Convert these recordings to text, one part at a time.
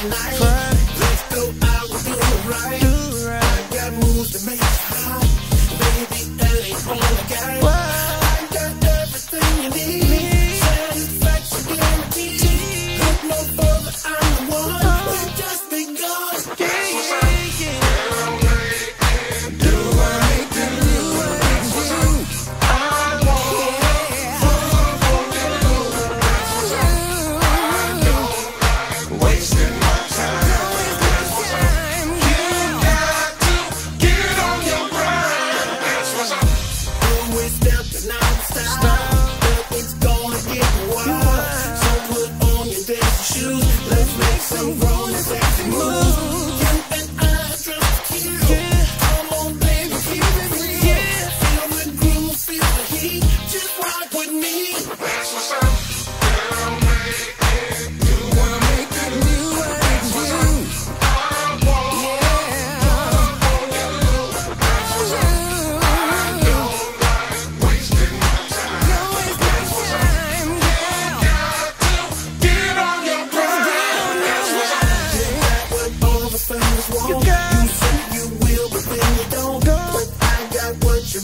What?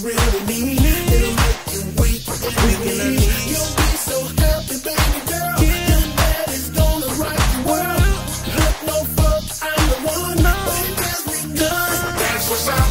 It'll make you weak with me. You'll be so happy, baby girl. Your daddy's gonna the world. Look no further, I'm the one. That's what's up.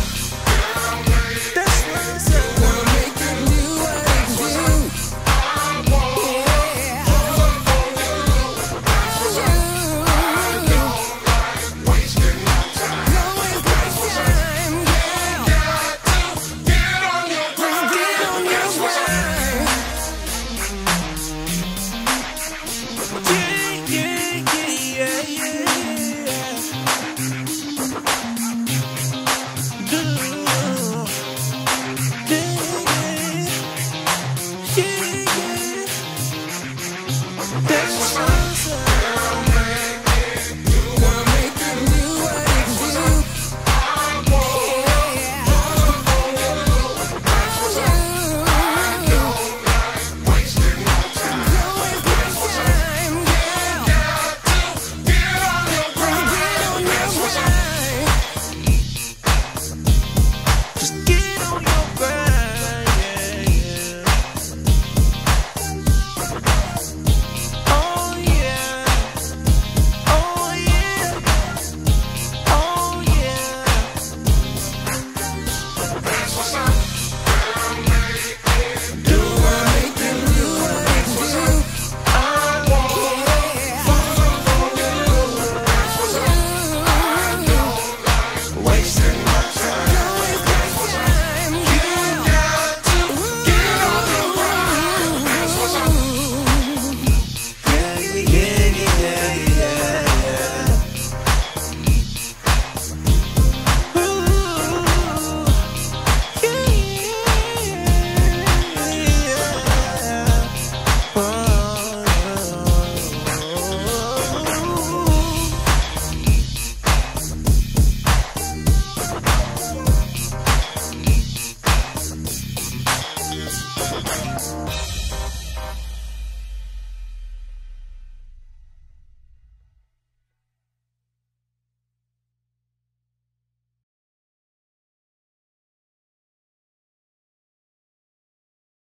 Peace.